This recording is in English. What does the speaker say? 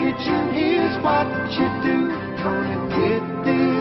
kitchen is what you do. Gonna get this.